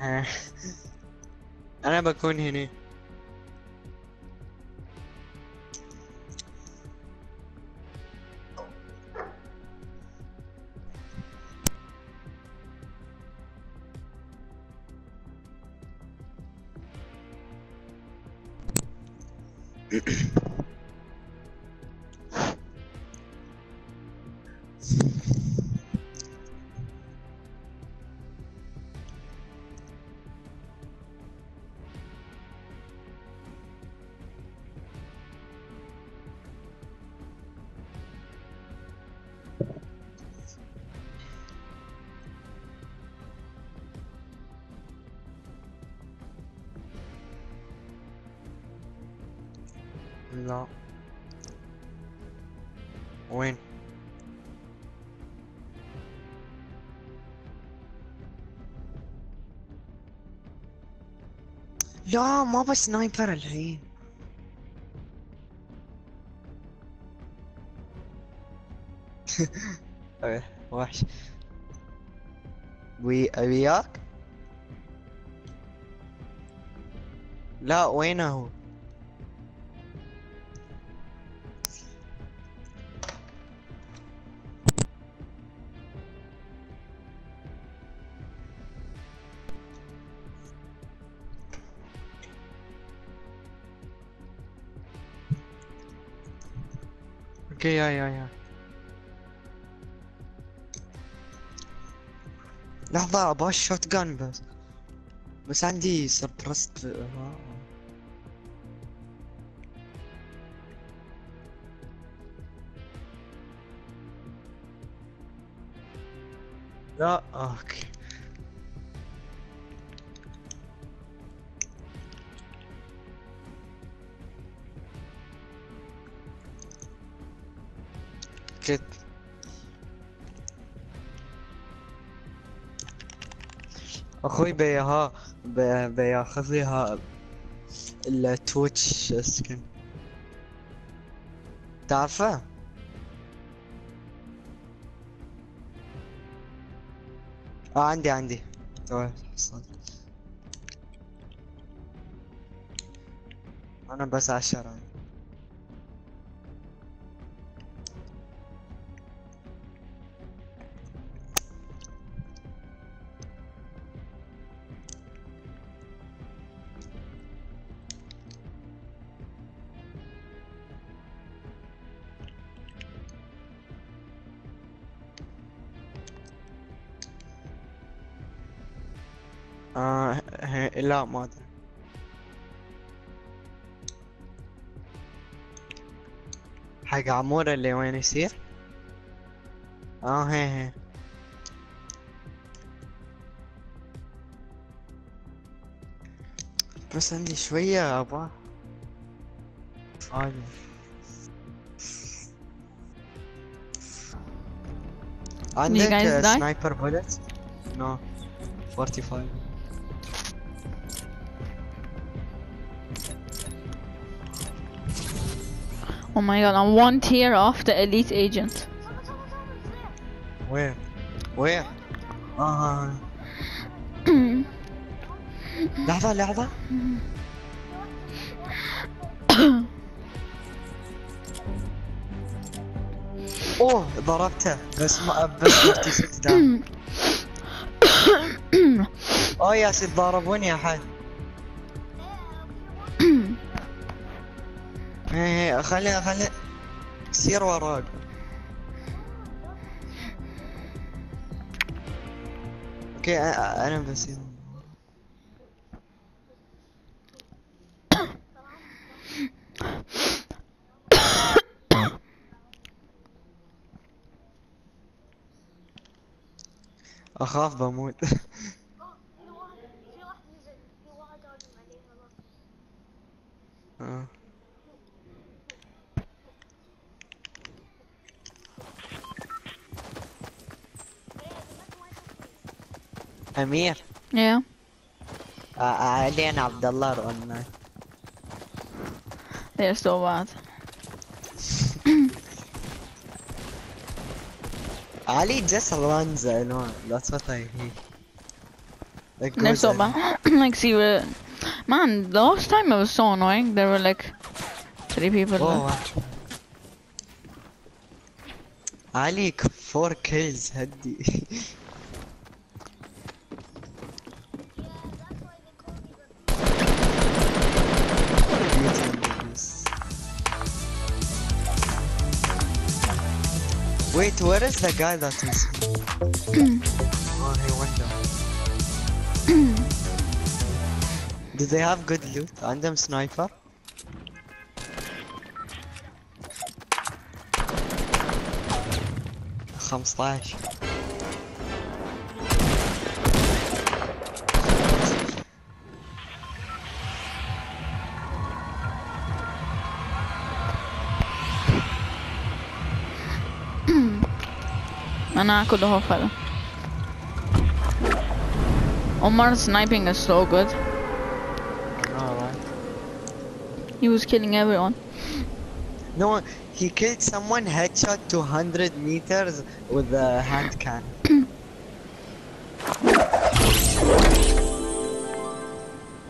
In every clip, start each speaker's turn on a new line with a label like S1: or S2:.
S1: آه. أنا بكون هنا وين؟ لا ما بس سنايبر الحين. وحش. وي وياك؟ لا وينه هو؟ أوكي يا يا يا. لحظة أبغى الشوت جان بس. بس عندي سربرست لا أوكي. كت أخوي بيها بي- بياخذ لي ها التويتش سكن. تعرفه؟ آه عندي عندي. حصل أنا بس عشرة. آه لا ما أدري. حق عمورة اللي وين يصير؟ آه هي هي. بس عندي شوية أبغى. عادي عندك
S2: guys die?
S1: سنايبر بولت؟ نو 45
S2: Oh my god, I'm one tier off the elite agent.
S1: وين؟ وين؟ آه لحظة لحظة اوه ضربته بس ما بس 46 دام اوه يا سيد ضربوني يا حد إيه خلي خلي سير وراك. أوكي أنا بسير أخاف بموت.
S3: في
S1: امير
S2: Yeah.
S1: آه، آه، علينا عبد الله رؤنا
S2: They're so bad.
S1: Ali just runs alone. That's what I hate. Like
S2: They're
S1: goes
S2: so
S1: in.
S2: bad. like, see, uh, man, the last time it was so annoying. There were like three people.
S1: Oh,
S2: there.
S1: watch. عليك four kills هدي where is the guy that is? oh, he went down. Do they have good loot? عندهم sniper? خمسطعش
S2: And I could. Omar sniping is so good. He was killing everyone.
S1: No, he killed someone headshot 200 meters with a hand can.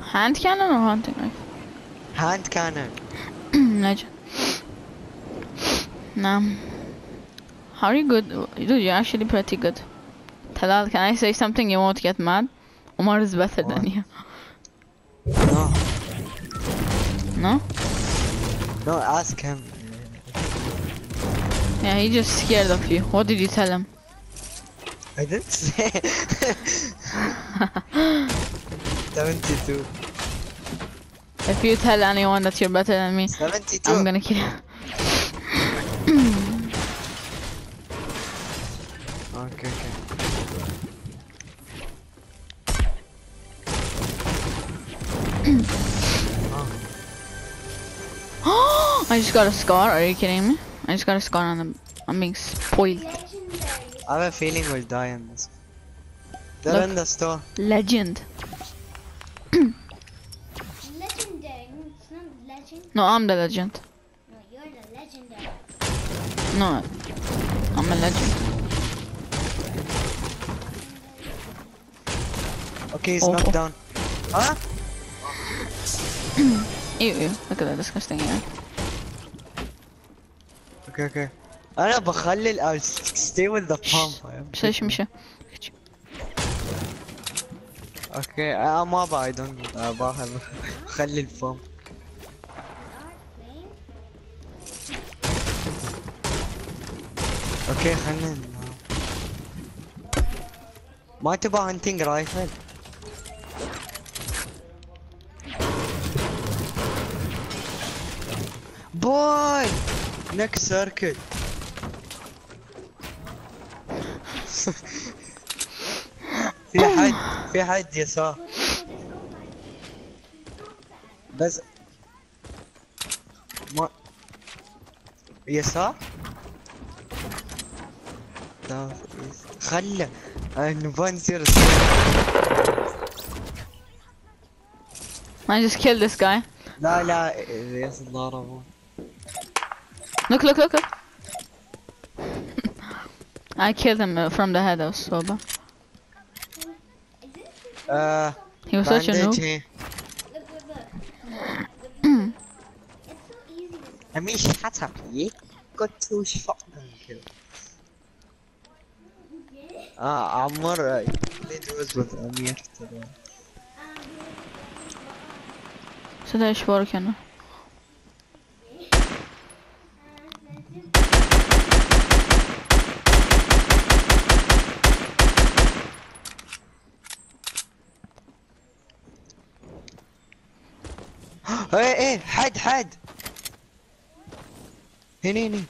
S2: hand cannon or hunting knife?
S1: Hand cannon.
S2: Legend. Nah. How are you good? Dude, you're actually pretty good. Talal, can I say something you won't get mad? Omar is better than you.
S1: No,
S2: No?
S1: no, ask him.
S2: Yeah, he just scared of you. What did you tell him?
S1: I didn't say. 72.
S2: If you tell anyone that you're better than me,
S1: 72.
S2: I'm gonna kill you. I just got a scar. Are you kidding me? I just got a scar on the. I'm being spoiled.
S1: I have a feeling we'll die in this. They're
S2: Look.
S1: in the store.
S2: Legend.
S3: Legendary. Legend.
S2: No, I'm the legend.
S3: No, you're the legendary.
S2: No, I'm a legend.
S1: Okay, he's
S2: Oh,
S1: knocked
S2: oh.
S1: down. Huh?
S2: Ew, ew. Look at that disgusting hair.
S1: أوكي أوكي. أنا بخلي ال stay with the pump
S2: مشى مشى مشى
S1: أوكي أنا ما باي دونت باخذ خلي البامب أوكي خلينا ما تبى هانتنج رايفل بوي نكست سيركل في حد في حد يسار بس ما يسار خله نصير
S2: I just killed this guy.
S1: لا لا يس ضربوا
S2: Look, look, look, look. I killed him uh, from the head of Soba.
S1: Uh,
S2: he was such a noob.
S3: Eh.
S1: I mean, shut up, ye. Got two shotgun kills. Ah, armor. Uh, it was with Amir.
S2: So that's working.
S1: ايه ايه حد حد هني هني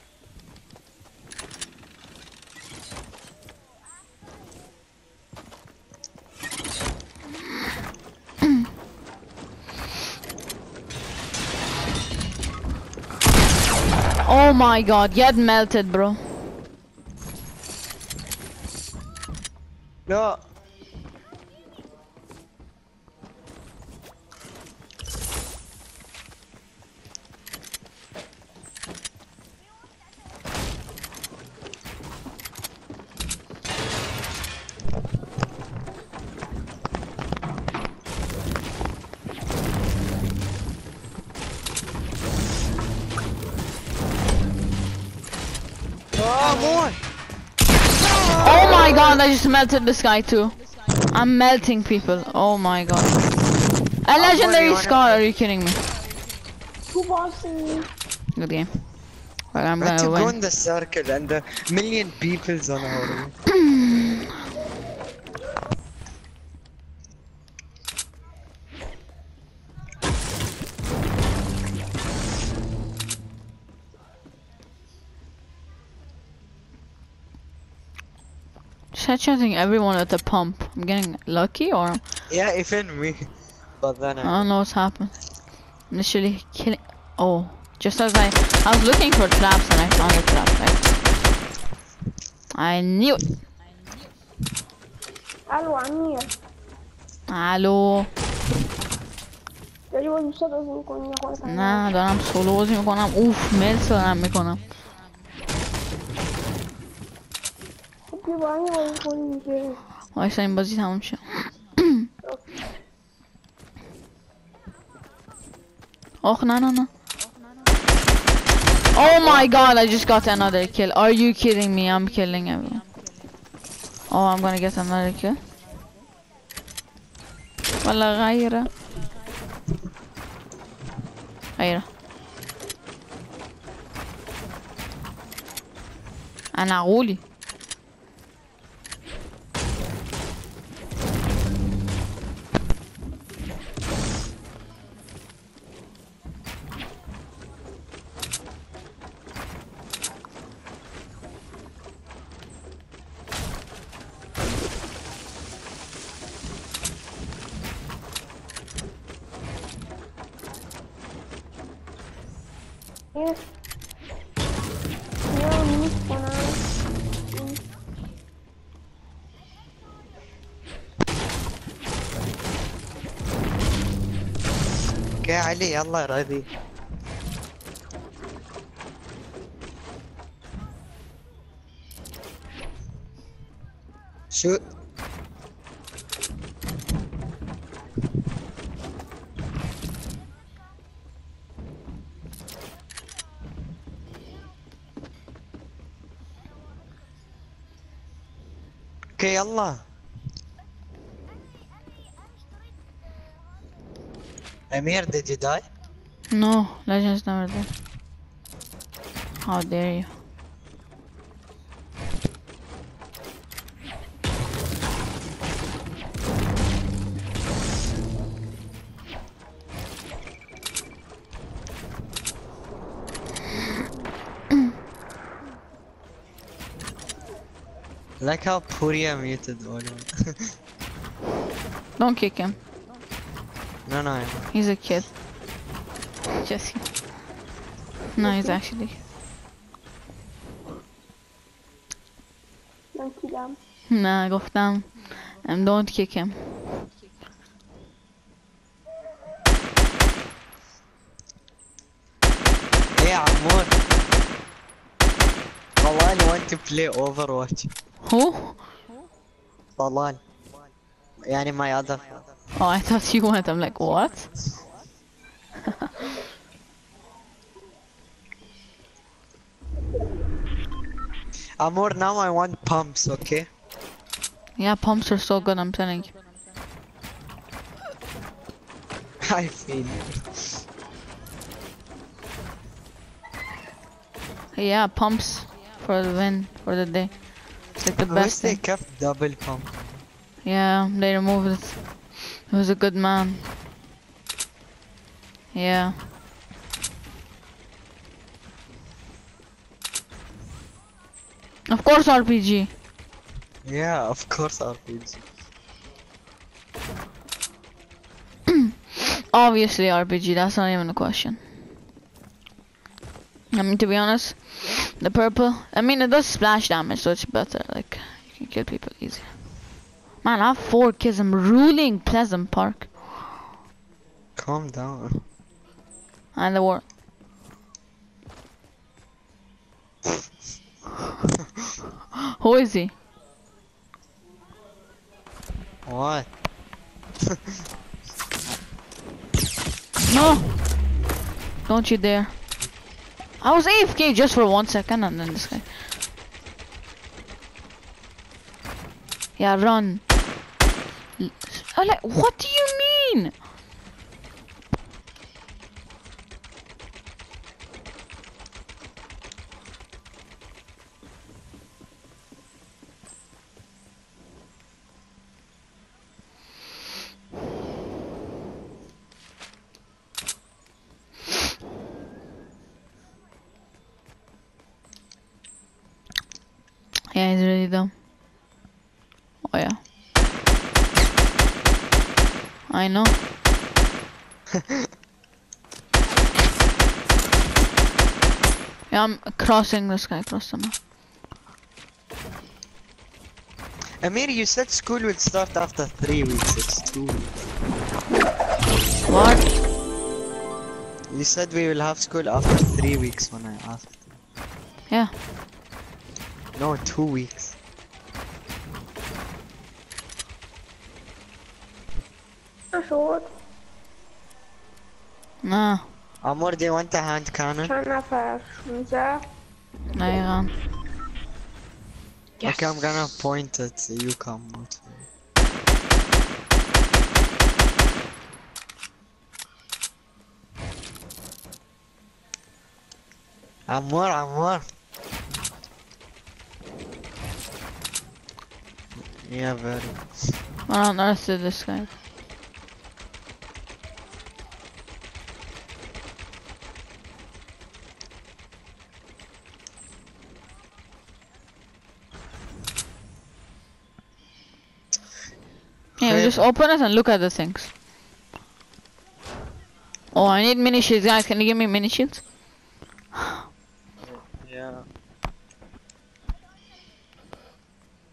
S2: Oh my god, get melted bro.
S1: Come.
S2: Oh my god, I just melted this guy too. I'm melting people. Oh my god. A legendary scar, are you kidding me?
S3: Two bosses.
S2: Good game. Well, I'm gonna win.
S1: go in the circle and the million people's on our
S2: headshotting everyone at the pump. I'm getting lucky or
S1: Yeah, even me. But then
S2: I
S1: I...
S2: don't know what's happened. I'm literally killing. Oh, just as I I was looking for traps and I found a trap. Right? I knew it.
S3: الو عمير
S2: Hello.
S3: تقريبا مصدق يكون يكون
S2: نه دارم سولو بازی میکنم اوف ملت دارم میکنم
S3: خب يبقى عمير يكون يجي
S2: وایسا این بازی تموم شه آخ نه نه نه Oh my god, I just got another kill. Are you kidding me? I'm killing everyone. Oh, I'm gonna get another kill. ولا غيره غيره انا عقولي
S3: يا
S1: علي الله راضي شو؟ يلا امير did you die
S2: No, Legends never did. How dare you?
S1: like how Puria muted all
S2: Don't kick him.
S1: no no
S2: He's a kid. Just kidding. No, he's actually.
S3: انت دام
S2: Nah, گفتم. Um, don't kick him.
S1: Hey عمور طلال want to play Overwatch
S2: who?
S1: Balan. Yani my other.
S2: Oh, I thought you went. I'm like, what?
S1: Amor, now I want pumps, okay?
S2: Yeah, pumps are so good, I'm telling you.
S1: I feel
S2: Yeah, pumps for the win, for the day. Like the
S1: I wish
S2: best
S1: they kept double pump
S2: Yeah, they removed it. He was a good man. Yeah. Of course RPG.
S1: yeah of course RPG
S2: Obviously RPG, that's not even a question. I mean to be honest, the purple I mean it does splash damage so it's better, like you can kill people easy. Man, I have four kills, I'm ruling Pleasant Park.
S1: calm down
S2: And the war. Who is he?
S1: what
S2: No! Don't you dare. I was AFK just for one second and then this guy. Yeah, run. Like, what do you mean? Yeah, he's really dumb. Oh yeah. I know. yeah, I'm crossing this guy across the map.
S1: Amir, you said school will start after three weeks. It's two weeks.
S2: What?
S1: You said we will have school after three weeks when I asked.
S2: Yeah.
S1: No, two weeks.
S2: Nah.
S1: Amor, do you want a hand cannon?
S3: عشان نفر مساء
S2: Nah, you gone.
S1: Okay, I'm gonna point it so you come out. for it. Amor, Amor. Yeah, very.
S2: What on earth is this guy? Just open it and look at the things. Oh, I need mini shields, guys. Can you give me mini shields?
S1: Yeah.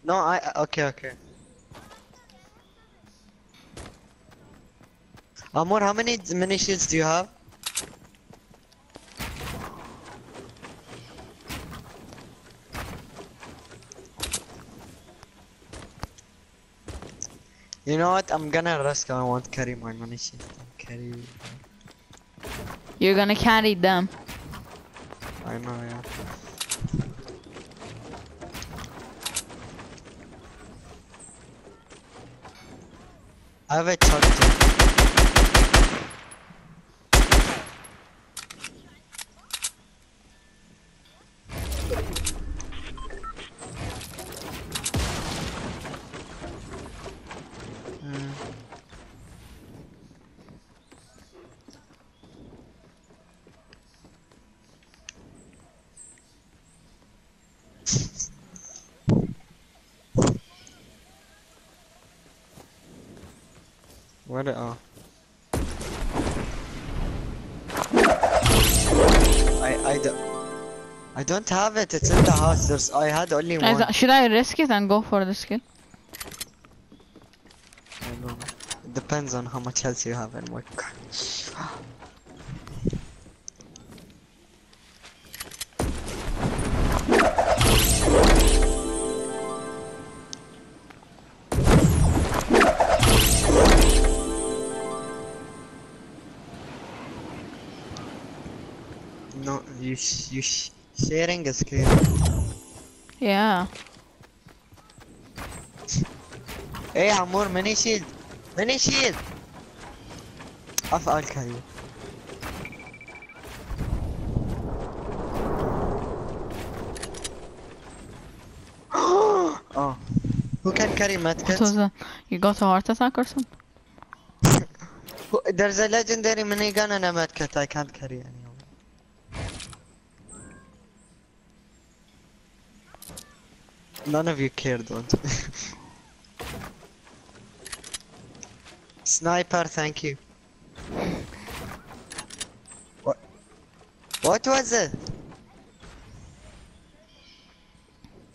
S1: No, I okay, okay. Amor, how many mini shields do you have? You know what? I'm gonna risk. I won't carry my shields. I'll carry.
S2: You're gonna carry them.
S1: I know, yeah. I have a shotgun. I I don't. I don't have it. It's in the house. There's. I had only one.
S2: should I risk it and go for the skill?
S1: I don't know. It depends on how much health you have and what. sh you sh sharing a screen.
S2: Yeah.
S1: Hey, Amor, mini shield. Mini shield. أفعل كريم. oh. Who can carry
S2: What was
S1: medkits?
S2: that? You got a heart attack or something?
S1: Who- There's a legendary minigun and a medkit. I can't carry any None of you care, don't. Sniper, thank you. What? What was it?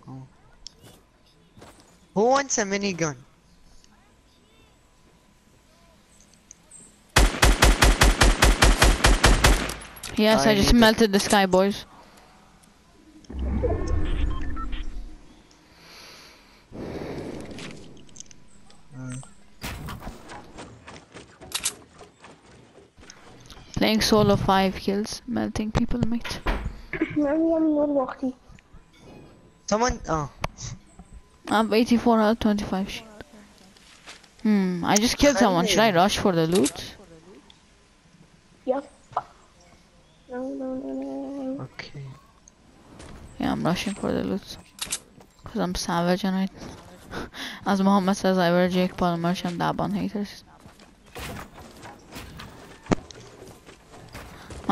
S1: Oh. Who wants a minigun?
S2: Yes,
S1: I
S2: I, just
S1: need it.
S2: melted the sky, boys. playing solo 5 kills, melting people, mate.
S3: Maybe I'm not lucky.
S1: Someone. Oh.
S2: I'm 84 out of 25 shield. Hmm, I just killed someone. Should I rush for the loot?
S3: Yep. No, no, no, no.
S1: Okay.
S2: Yeah, I'm rushing for the loot. Because I'm savage and I. As Muhammad says, I wear Jake Paul merch and dab on haters.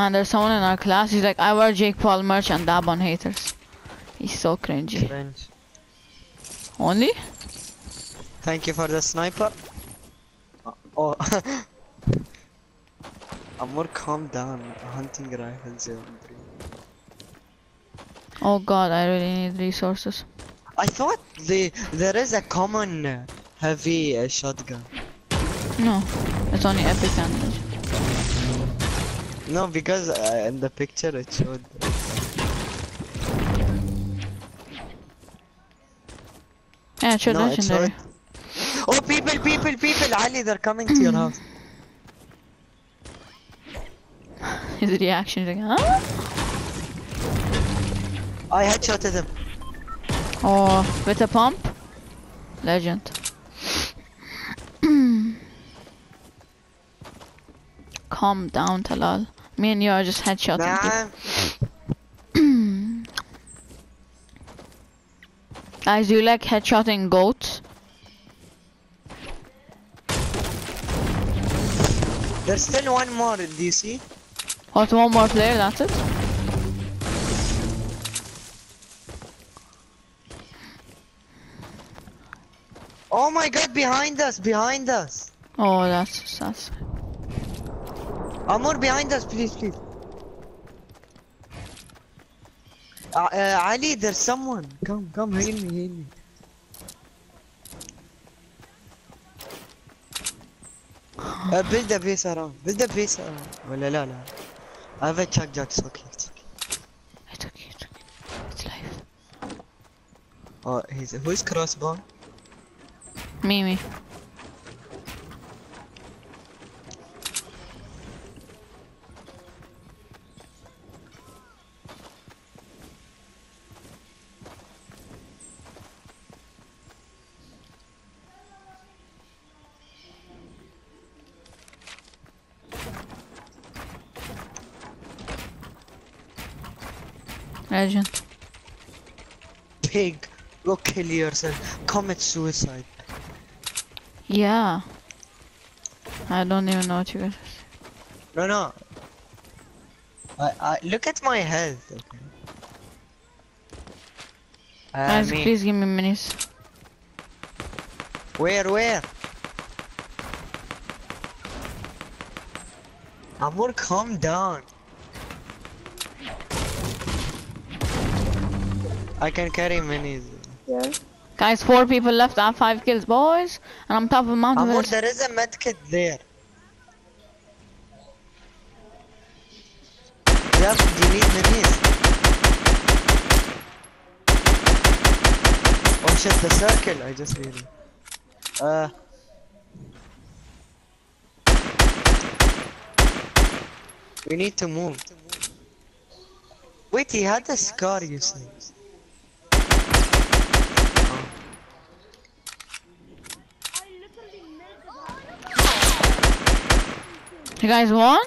S2: Man, there's someone in our class. He's like, I wear Jake Paul merch and dab on haters. He's so cringy.
S1: Cringe.
S2: Only?
S1: Thank you for the sniper. Uh, Oh. Amor, calm down. Hunting rifles.
S2: Oh God, I really need resources.
S1: I thought the there is a common heavy uh, shotgun.
S2: No, it's only epic damage.
S1: No, because uh, in the picture it showed.
S2: Yeah, it's your
S1: No,
S2: legendary.
S1: Oh, people, people, people! Ali, they're coming to your house.
S2: His reaction is like, huh?
S1: I headshotted him.
S2: Oh, with a pump? Legend. Calm down, Talal. Me and you are just headshotting.
S1: Nah,
S2: Guys, do you like headshotting goats?
S1: there's still one more. Do you see?
S2: What, one more player, that's it?
S1: Oh my God! Behind us! Behind us!
S2: Oh, that's, that's...
S1: Amor, behind us, please, please. Uh, uh, Ali, there's someone. Come, come, heal me, heal me. Uh, build a base around. Build a base around. Oh, well, la, la. I have a Chug Jug socket. It's okay.
S2: It's okay. It's okay. It's life.
S1: Oh, he's who's crossbow?
S2: Me, me. Legend.
S1: Pig, go kill yourself. Commit suicide.
S2: Yeah. I don't even know what you guys
S1: No, no. I, I look at my health. Okay. Uh,
S2: Guys, please give me minis.
S1: Where, where? Amor, calm down. I can carry minis.
S3: Yeah.
S2: Guys, four people left. I have five kills, boys. And I'm top of Mount
S1: Amor, there is a medkit there. Yep, do you need minis? Oh shit, the circle, I just read it. Uh. We need to move. Wait, he had a scar, you say. Oh.
S2: You guys won?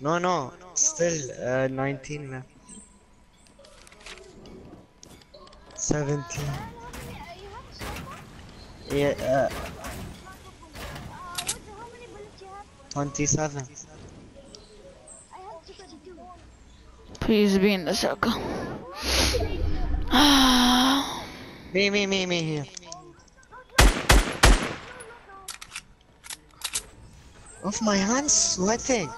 S1: No, no, still uh, 19 left. 17. Yeah, uh,
S3: Uh, what, how many bullets you have?
S1: 27.
S3: I have 62.
S2: Please be in the circle.
S1: Me, me, me, me here. Of my hands sweating.
S3: How many, uh, Amar, how many AR bullets you have? Of my hands sweating.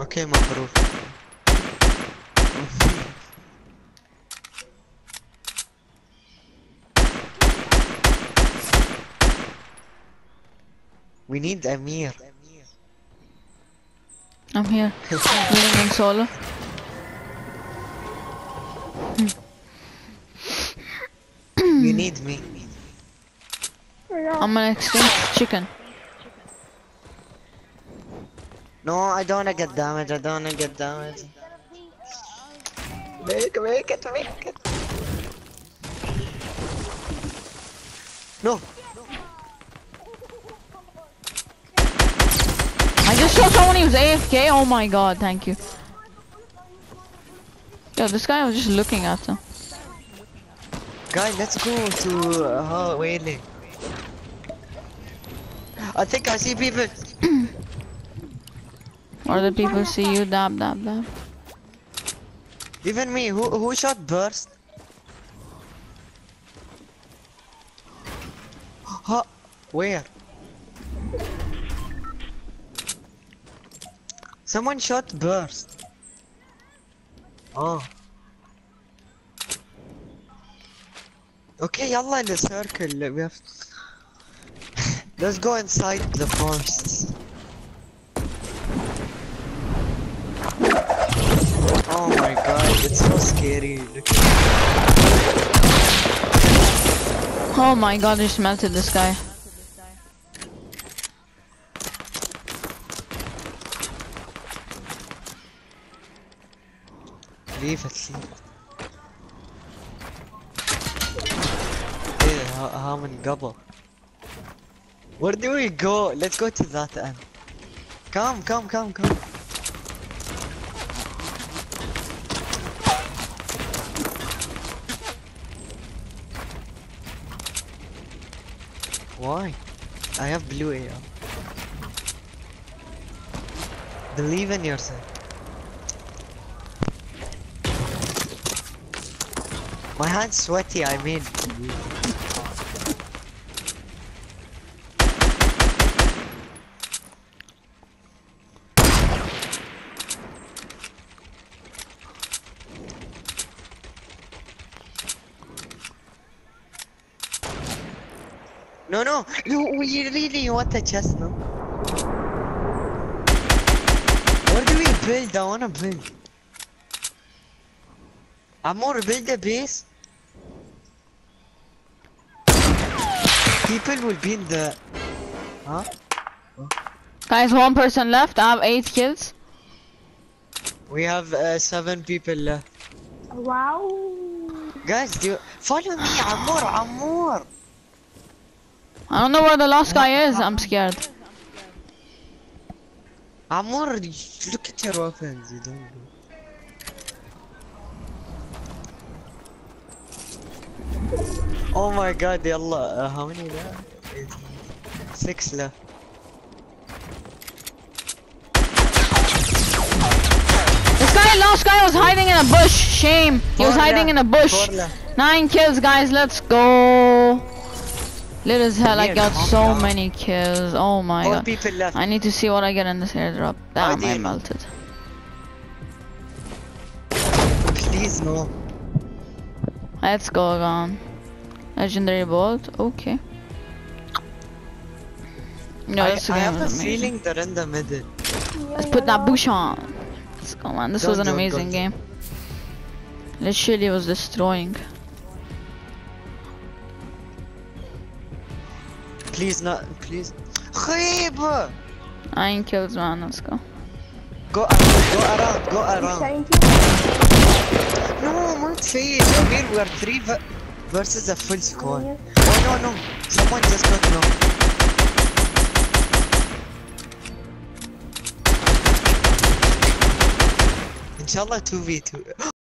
S1: Okay, my bro. we need Amir.
S2: I'm here. Leaving him solo.
S1: Need me.
S2: I'm an extinct chicken.
S1: No, I don't wanna get damage. I don't wanna get damage.
S3: Gotta be, uh,
S1: Make, make it, make it. No,
S2: I just saw someone who was AFK. Oh my god, thank you. Yo, this guy was just looking at him.
S1: Guys, let's go to uh. I think I see people.
S2: Or the people see you, dab, dab, dab.
S1: Even me. Who who shot burst? Huh? Where? Someone shot burst. Oh. Okay, yalla in the circle. We have. Let's go inside the forest. Oh my god, it's so scary.
S2: Oh my god, I just melted this guy.
S1: Leave it, leave it. Many gobble? Where do we go? Let's go to that end. Come, come, come, come. Why? I have blue AR. Believe in yourself. My hand's sweaty, I mean. No, no, no, we really want a chest, no? What do we build? I wanna build. Amor, build a base. People will be in the. Huh?
S2: Guys, one person left. I have eight kills.
S1: We have uh, seven people left.
S3: Wow.
S1: Guys, do you... follow me, Amor, Amor.
S2: I don't know where the last guy is. I'm scared.
S1: Amor, look at your weapons. You don't know. Oh my god, yalla. Uh, how many left? Six left.
S2: This guy, last guy was hiding in a bush. Shame. He was hiding in a bush. Nine kills, guys. Let's go. Lit as hell. I got so many kills. Oh my
S1: Four
S2: god.
S1: people left.
S2: I need to see what I get in this airdrop. Damn, I
S1: Ideal.
S2: melted.
S1: Please no.
S2: Let's go on. Legendary bolt. Okay. No,
S1: I,
S2: this
S1: I
S2: game
S1: have a feeling they're in the middle.
S2: Let's put that bush on. Let's go, man. This
S1: Don't
S2: was an amazing game. Literally was destroying.
S1: Please not, please. Creep.
S2: I ain't killed man. Let's go.
S1: Go around, go around, go around. No, my face. I we are three versus a full score. Oh no, no. Someone just got knocked. Inshallah 2v2.